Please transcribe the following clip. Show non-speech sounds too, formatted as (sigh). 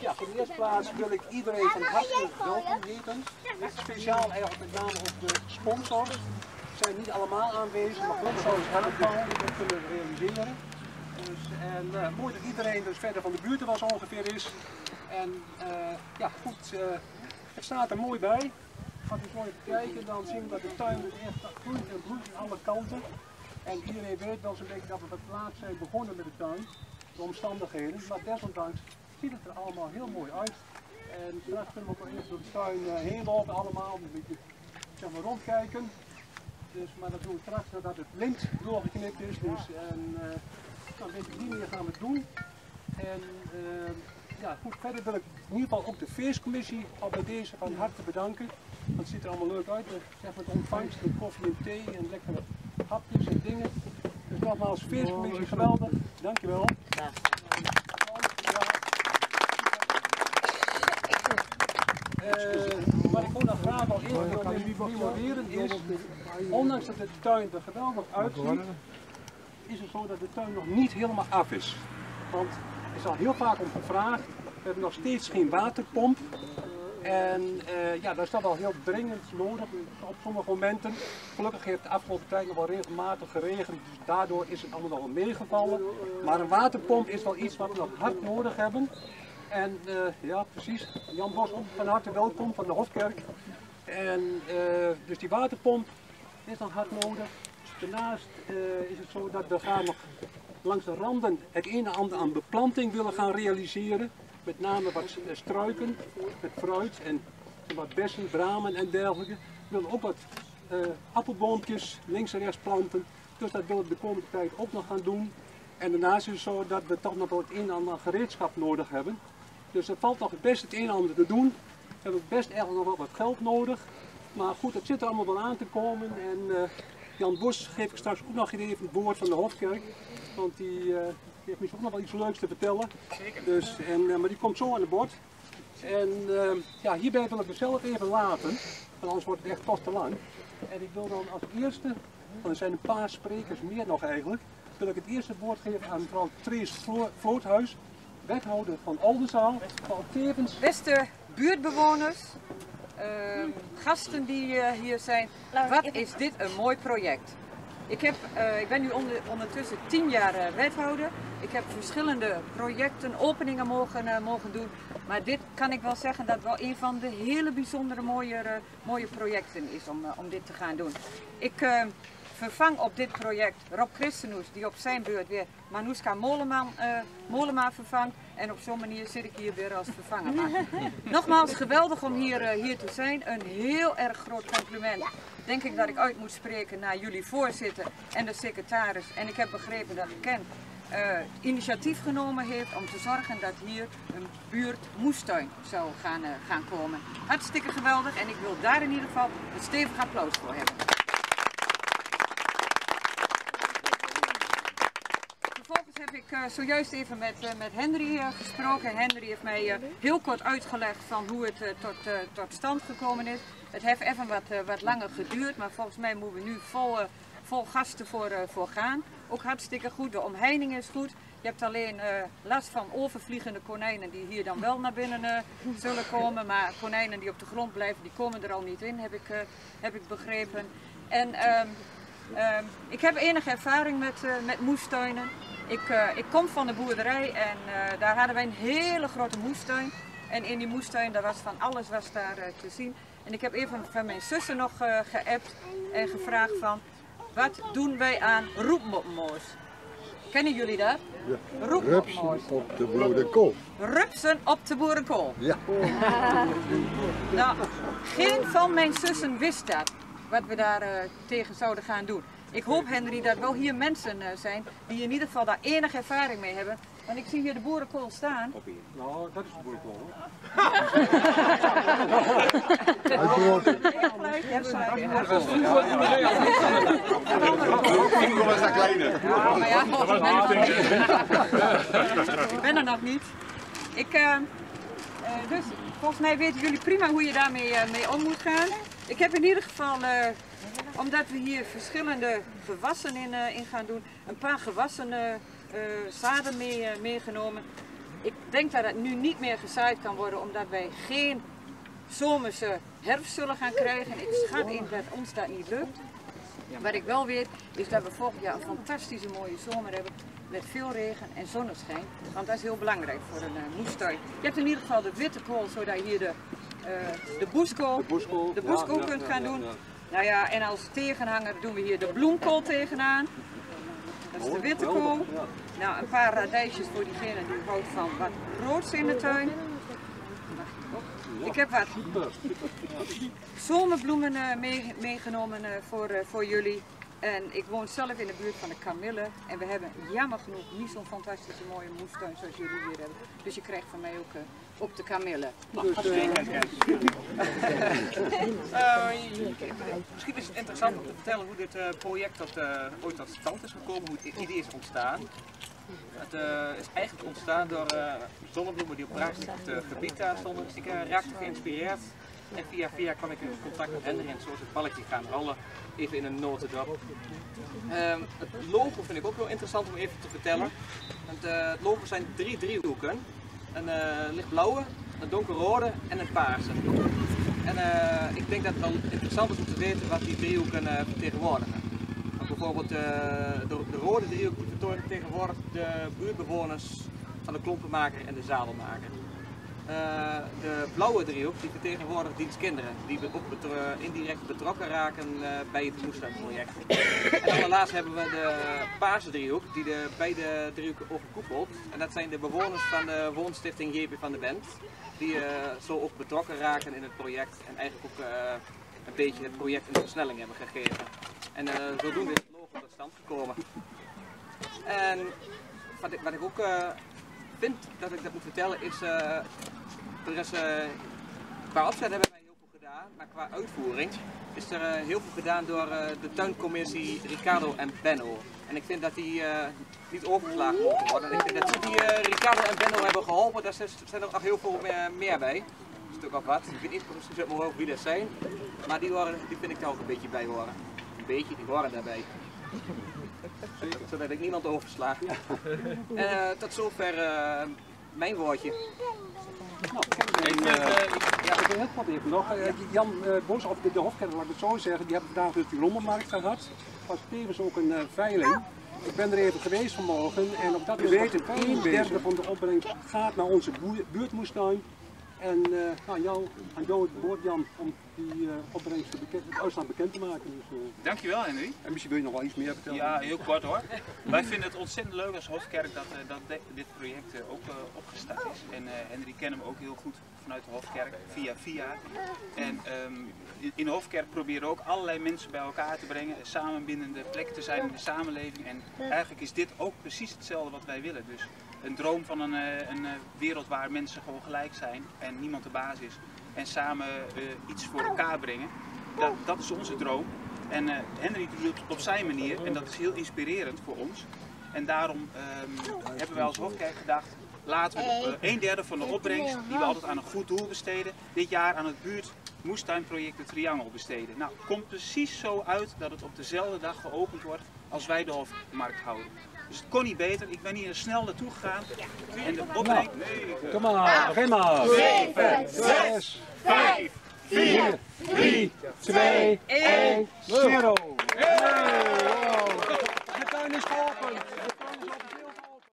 Ja, voor de eerste plaats wil ik iedereen van harte welkom heten. Speciaal eigenlijk met name ook de sponsors. Ze zijn niet allemaal aanwezig, maar goed zo is helpen die dat kunnen realiseren. Dus, en eh, mooi dat iedereen dus verder van de buurt was ongeveer is. En eh, ja, goed, eh, het staat er mooi bij. Als we mooi kijken, dan zien we dat de tuin dus echt groeit en bloeit aan alle kanten. En iedereen weet wel zo'n beetje dat we wat laat zijn begonnen met de tuin, de omstandigheden. Maar desondanks ziet het er allemaal heel mooi uit. En straks kunnen we ook even door de tuin eh, heen lopen allemaal, een beetje zeg maar, rondkijken. Dus, maar dat doen we straks nadat het lint doorgeknipt is. Dus, en uh, dan weet ik die meer gaan we doen. En uh, ja, goed, verder wil ik in ieder geval ook de feestcommissie al bij deze van harte bedanken. Dat ziet er allemaal leuk uit. Zeg met ontvangst, met koffie en thee en lekkere hapjes en dingen. Dus nogmaals, feestcommissie geweldig. Dankjewel. Ja. Wat ik nog graag al wil memoreren is, ondanks dat de tuin er geweldig uitziet, is het zo dat de tuin nog niet helemaal af is. Want er is al heel vaak om gevraagd, we hebben nog steeds geen waterpomp. En uh, ja, dat is dan wel heel dringend nodig op sommige momenten. Gelukkig heeft de afgelopen tijd nog wel regelmatig geregend, dus daardoor is het allemaal wel meegevallen. Maar een waterpomp is wel iets wat we nog hard nodig hebben. En uh, ja, precies, Jan Bos, van harte welkom van de Hofkerk. En uh, dus die waterpomp is nog hard nodig. Daarnaast is het zo dat we gaan nog langs de randen het een en ander aan beplanting willen gaan realiseren. Met name wat struiken, met fruit en wat bessen, bramen en dergelijke. We willen ook wat appelboompjes links en rechts planten. Dus dat willen we de komende tijd ook nog gaan doen. En daarnaast is het zo dat we toch nog wel het een en ander gereedschap nodig hebben. Dus er valt nog best het een en ander te doen. We hebben best eigenlijk nog wel wat geld nodig. Maar goed, het zit er allemaal wel aan te komen. En uh, Jan Bos geef ik straks ook nog even het woord van de Hofkerk. Want die, uh, die heeft misschien ook nog wel iets leuks te vertellen. Zeker. Dus, en, uh, maar die komt zo aan de bord. En ja, hierbij wil ik mezelf even laten, want anders wordt het echt toch te lang. En ik wil dan als eerste, want er zijn een paar sprekers meer nog eigenlijk, wil ik het eerste woord geven aan mevrouw Trees Vloothuis, wethouder van Oldenzaal. Van tevens... Beste buurtbewoners, gasten die hier zijn, wat is dit een mooi project. Ik, heb, uh, ik ben nu onder, ondertussen tien jaar uh, wethouder. Ik heb verschillende projecten, openingen mogen, uh, mogen doen. Maar dit kan ik wel zeggen dat wel een van de hele bijzondere mooie, mooie projecten is om, om dit te gaan doen. Ik vervang op dit project Rob Christenus, die op zijn beurt weer Manouska Moleman, Molema vervangt. En op zo'n manier zit ik hier weer als vervanger. Maar (laughs) nogmaals, geweldig om hier, hier te zijn. Een heel erg groot compliment denk ik dat ik uit moet spreken naar jullie voorzitter en de secretaris. En ik heb begrepen dat Ken uh, initiatief genomen heeft om te zorgen dat hier een buurt moestuin zou gaan, uh, gaan komen. Hartstikke geweldig en ik wil daar in ieder geval een stevig applaus voor hebben. Ik uh, zojuist even met, uh, met Henry uh, gesproken. Henry heeft mij heel kort uitgelegd van hoe het tot, tot stand gekomen is. Het heeft even wat, wat langer geduurd, maar volgens mij moeten we nu vol, vol gasten voor, voor gaan. Ook hartstikke goed, de omheining is goed. Je hebt alleen last van overvliegende konijnen die hier dan wel naar binnen zullen komen. Maar konijnen die op de grond blijven, die komen er al niet in, heb ik, heb ik begrepen. En ehm, ehm, ik heb enige ervaring met, met moestuinen. Ik, uh, ik, kom van de boerderij en uh, daar hadden wij een hele grote moestuin. En in die moestuin daar was van alles was daar uh, te zien. En ik heb even van mijn zussen nog geappt en gevraagd van wat doen wij aan roepmopmoos? Kennen jullie dat? Ja. Rupsen op de boerenkool. Rupsen op de boerenkool. Ja. (laughs) nou, geen van mijn zussen wist dat, wat we daar tegen zouden gaan doen. Ik hoop, Henry, dat wel hier mensen uh, zijn die in ieder geval daar enige ervaring mee hebben. Want ik zie hier de boerenkool staan. Nou, dat is de boerenkool. Ja, ik ben er nog niet. Ik, uh, uh, dus volgens mij weten jullie prima hoe je daarmee mee om moet gaan. Ik heb in ieder geval omdat we hier verschillende gewassen in, uh, in gaan doen, een paar gewassen uh, zaden mee, uh, meegenomen. Ik denk dat het nu niet meer gezaaid kan worden omdat wij geen zomerse herfst zullen gaan krijgen. Ik schat in dat ons dat niet lukt. Wat ik wel weet is dat we volgend jaar een fantastische mooie zomer hebben met veel regen en zonneschijn. Want dat is heel belangrijk voor een uh, moestuin. Je hebt in ieder geval de witte kool zodat je hier de, uh, de boeskool, de boeskool, de boeskool ja, kunt ja, gaan ja, doen. Nou ja, en als tegenhanger doen we hier de bloemkool tegenaan. Dat is de witte kool. Nou, een paar radijsjes voor diegene die houdt van wat roods in de tuin. Ik heb wat zomerbloemen uh, meegenomen uh, voor, uh, voor jullie. En ik woon zelf in de buurt van de Kamille. En we hebben jammer genoeg niet zo'n fantastische mooie moestuin zoals jullie hier hebben. Dus je krijgt van mij ook uh, op de Kamille. Dus, uh, (laughs) misschien is het interessant om te vertellen hoe dit project tot, ooit tot stand is gekomen, hoe het idee is ontstaan. Het uh, is eigenlijk ontstaan door uh, zonnebloemen die op prachtig het gebied daar stonden. Dus ik raakte geïnspireerd en via via kwam ik in contact met Henry en zo is het gaan rollen, even in een notendop. Um, het logo vind ik ook wel interessant om even te vertellen. Het, uh, het logo zijn drie driehoeken. Een uh, lichtblauwe, een donkerrode en een paarse. En uh, ik denk dat het wel interessant is om te weten wat die driehoeken vertegenwoordigen. Want bijvoorbeeld de, de, rode driehoek vertegenwoordigt de buurtbewoners van de klompenmaker en de zadelmaker. Uh, de blauwe driehoek die vertegenwoordigt dienstkinderen die ook betro indirect betrokken raken uh, bij het moestuinproject. En allerlaatst hebben we de paarse driehoek die de beide driehoeken overkoepelt. En dat zijn de bewoners van de woonstichting JP van de Bent die zo ook betrokken raken in het project en eigenlijk ook een beetje het project een versnelling hebben gegeven. En zodoende is het logo tot stand gekomen. En wat ik, wat ik ook vind dat ik dat moet vertellen is er is, uh, qua opzet hebben wij heel veel gedaan, maar qua uitvoering is er uh, heel veel gedaan door de tuincommissie Ricardo en Benno. En ik vind dat die niet overgeslagen mogen worden. En ik vind dat die Ricardo en Benno hebben geholpen, daar zijn er nog heel veel meer, bij. Natuurlijk al wat. Ik weet niet precies uit mijn hoofd wie dat zijn, maar die, horen, die vind ik daar ook een beetje bij horen. Een beetje, die horen daarbij. Zodat ik niemand oversla. (laughs) En tot zover mijn woordje. Nou, ik, uh, ja, ik heel kort even nog. Jan Bos, of de, de Hofkerk, laat ik het zo zeggen, die hebben vandaag dus die Lommelmarkt gehad. was tevens ook een veiling. Ik ben er even geweest vanmorgen en op dat moment een derde van de opbrengst gaat naar onze buurtmoestuin. En uh, nou, jou, aan jou het woord Jan om die uh, opbrengst bekend, het bekend te maken. Dus, uh... Dankjewel Henry. En misschien wil je nog wel iets meer vertellen. Ja, heel kort hoor. Wij vinden het ontzettend leuk als Hofkerk dat, dat dit project ook opgestart is. En Henry kennen we ook heel goed vanuit de Hofkerk, via via. En um, in de Hofkerk proberen ook allerlei mensen bij elkaar te brengen, samenbindende plekken te zijn in de samenleving. En eigenlijk is dit ook precies hetzelfde wat wij willen. Dus een droom van een, een wereld waar mensen gewoon gelijk zijn en niemand de baas is. En samen uh, iets voor elkaar brengen. Dat, dat is onze droom. En Henry doet het op zijn manier en dat is heel inspirerend voor ons. En daarom um, hebben wij als Hofkerk gedacht, laten we uh, een derde van de opbrengst die we altijd aan een goed doel besteden, dit jaar aan het buurt moestuinproject de Triangel besteden. Nou, komt precies zo uit dat het op dezelfde dag geopend wordt als wij de Hofmarkt houden. Dus het kon niet beter. Ik ben hier snel naartoe gegaan. En de opbrengst... Kom maar, begin maar. 7, 6, 5, 4, 3, 2, 1, 0. De tuin is geopend.